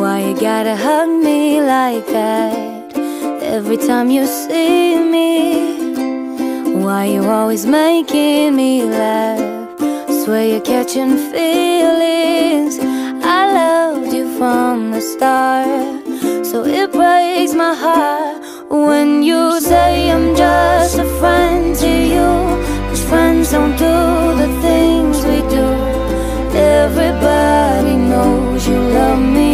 Why you gotta hug me like that every time you see me? Why you always making me laugh? Swear you're catching feelings. I loved you from the start, so it breaks my heart when you say I'm just a friend to you. Cause friends don't do the things we do. Everybody knows you love me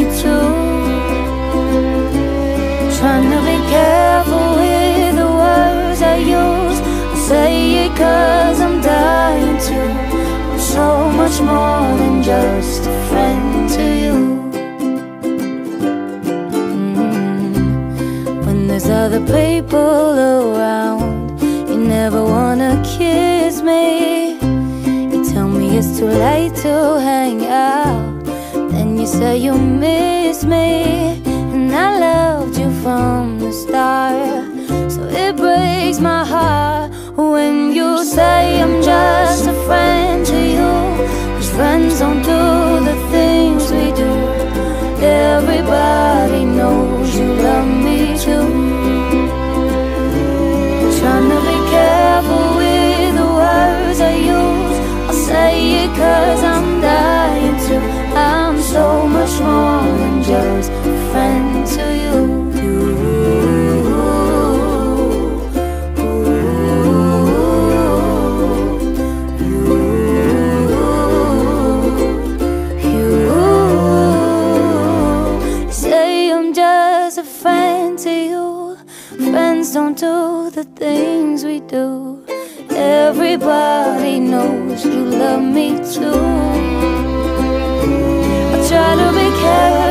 people around, you never wanna kiss me. You tell me it's too late to hang out. Then you say you miss me. And I loved you from the start. So it breaks my heart when you say I'm just a friend to you. Cause friends don't do the things we do. Everybody knows you love me too. A friend to you. Friends don't do the things we do. Everybody knows you love me too. I try to be careful